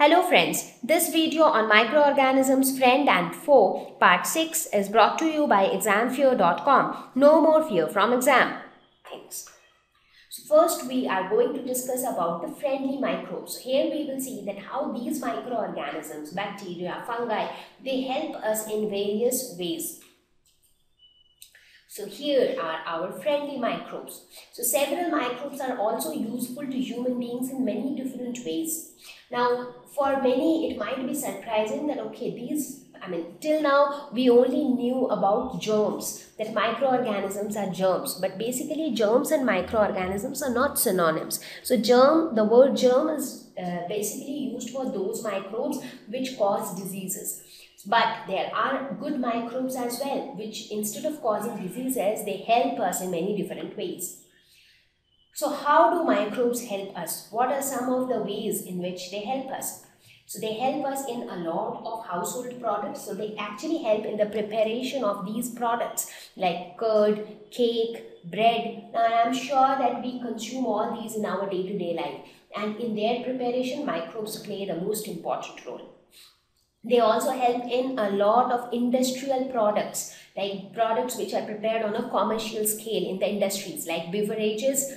Hello friends, this video on microorganisms friend and foe part 6 is brought to you by examfear.com. No more fear from exam. Thanks. So first we are going to discuss about the friendly microbes. Here we will see that how these microorganisms, bacteria, fungi, they help us in various ways. So here are our friendly microbes. So several microbes are also useful to human beings in many different ways. Now for many it might be surprising that okay these I mean till now we only knew about germs that microorganisms are germs but basically germs and microorganisms are not synonyms. So germ the word germ is uh, basically used for those microbes which cause diseases. But there are good microbes as well, which instead of causing diseases, they help us in many different ways. So how do microbes help us? What are some of the ways in which they help us? So they help us in a lot of household products. So they actually help in the preparation of these products like curd, cake, bread. Now I am sure that we consume all these in our day-to-day -day life. And in their preparation, microbes play the most important role. They also help in a lot of industrial products, like products which are prepared on a commercial scale in the industries, like beverages,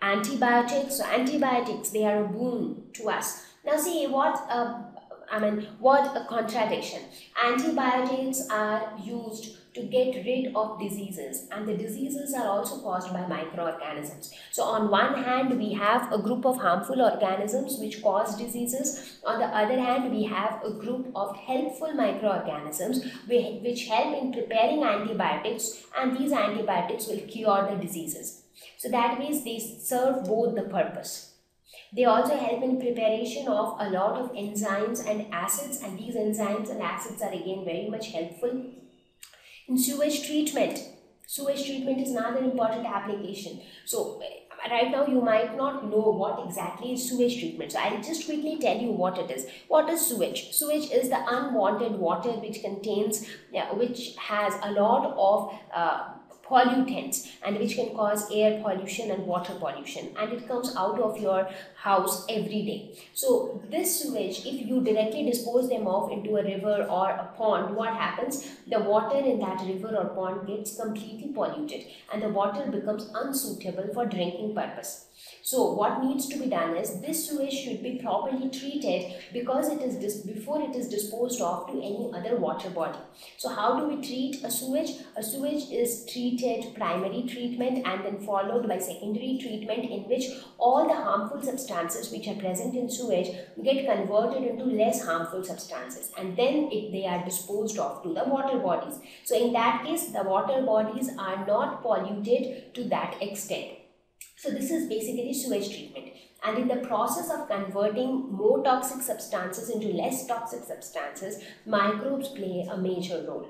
antibiotics. So antibiotics, they are a boon to us. Now see what a, I mean, what a contradiction. Antibiotics are used to get rid of diseases and the diseases are also caused by microorganisms. So on one hand we have a group of harmful organisms which cause diseases. On the other hand we have a group of helpful microorganisms which help in preparing antibiotics and these antibiotics will cure the diseases. So that means they serve both the purpose. They also help in preparation of a lot of enzymes and acids and these enzymes and acids are again very much helpful in sewage treatment, sewage treatment is another important application. So right now you might not know what exactly is sewage treatment. So I'll just quickly tell you what it is. What is sewage? Sewage is the unwanted water which contains, yeah, which has a lot of uh, pollutants and which can cause air pollution and water pollution and it comes out of your house every day. So this sewage if you directly dispose them off into a river or a pond what happens the water in that river or pond gets completely polluted and the water becomes unsuitable for drinking purpose. So what needs to be done is this sewage should be properly treated because it is before it is disposed of to any other water body. So how do we treat a sewage? A sewage is treated primary treatment and then followed by secondary treatment in which all the harmful substances which are present in sewage get converted into less harmful substances and then it, they are disposed of to the water bodies. So in that case the water bodies are not polluted to that extent. So this is basically sewage treatment. And in the process of converting more toxic substances into less toxic substances, microbes play a major role.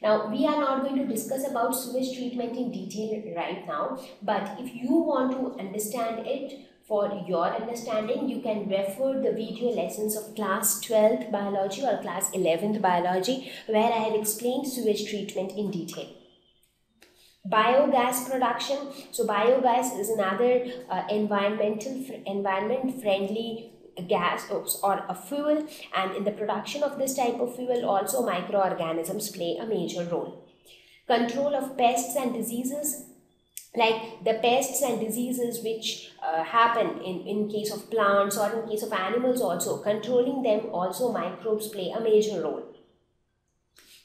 Now, we are not going to discuss about sewage treatment in detail right now, but if you want to understand it for your understanding, you can refer the video lessons of class 12th biology or class 11th biology where I have explained sewage treatment in detail biogas production. So biogas is another uh, environmental environment friendly gas or a fuel. And in the production of this type of fuel also microorganisms play a major role. Control of pests and diseases like the pests and diseases which uh, happen in, in case of plants or in case of animals also controlling them also microbes play a major role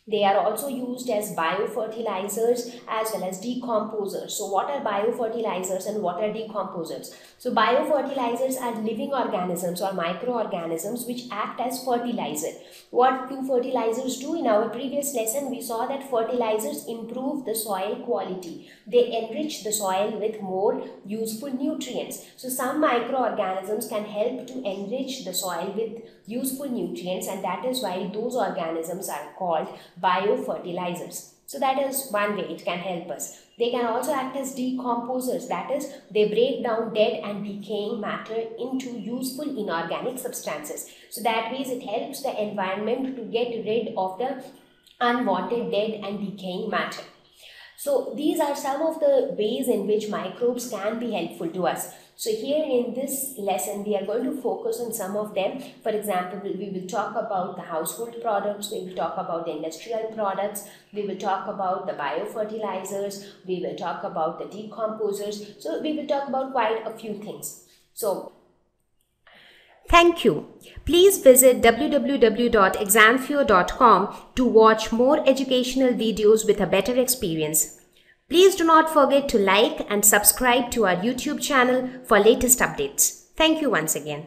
they are also used as biofertilizers as well as decomposers. So what are biofertilizers and what are decomposers? So biofertilizers are living organisms or microorganisms which act as fertilizer. What do fertilizers do? In our previous lesson we saw that fertilizers improve the soil quality. They enrich the soil with more useful nutrients. So some microorganisms can help to enrich the soil with useful nutrients and that is why those organisms are called biofertilizers. So that is one way it can help us. They can also act as decomposers, that is, they break down dead and decaying matter into useful inorganic substances. So that means it helps the environment to get rid of the unwanted dead and decaying matter. So these are some of the ways in which microbes can be helpful to us. So here in this lesson, we are going to focus on some of them. For example, we will talk about the household products, we will talk about the industrial products, we will talk about the biofertilizers, we will talk about the decomposers. So we will talk about quite a few things. So Thank you. Please visit www.examfear.com to watch more educational videos with a better experience. Please do not forget to like and subscribe to our YouTube channel for latest updates. Thank you once again.